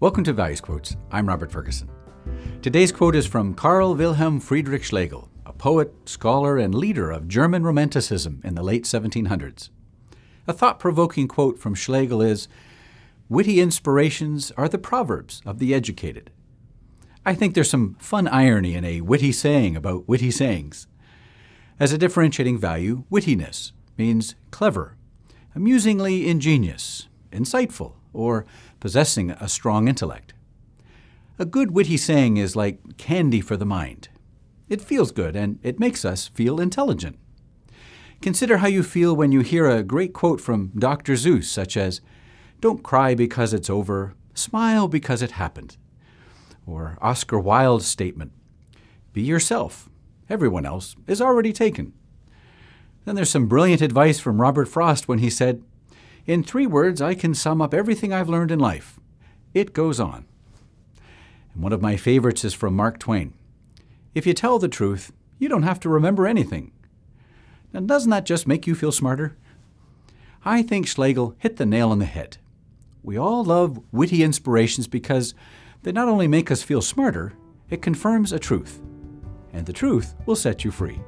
Welcome to Values Quotes. I'm Robert Ferguson. Today's quote is from Karl Wilhelm Friedrich Schlegel, a poet, scholar, and leader of German Romanticism in the late 1700s. A thought provoking quote from Schlegel is Witty inspirations are the proverbs of the educated. I think there's some fun irony in a witty saying about witty sayings. As a differentiating value, wittiness means clever, amusingly ingenious, insightful, or possessing a strong intellect. A good witty saying is like candy for the mind. It feels good and it makes us feel intelligent. Consider how you feel when you hear a great quote from Dr. Seuss, such as, Don't cry because it's over, smile because it happened. Or Oscar Wilde's statement, Be yourself. Everyone else is already taken. Then there's some brilliant advice from Robert Frost when he said, In three words, I can sum up everything I've learned in life. It goes on. And one of my favorites is from Mark Twain. If you tell the truth, you don't have to remember anything. Now, doesn't that just make you feel smarter? I think Schlegel hit the nail on the head. We all love witty inspirations because they not only make us feel smarter, it confirms a truth. And the truth will set you free.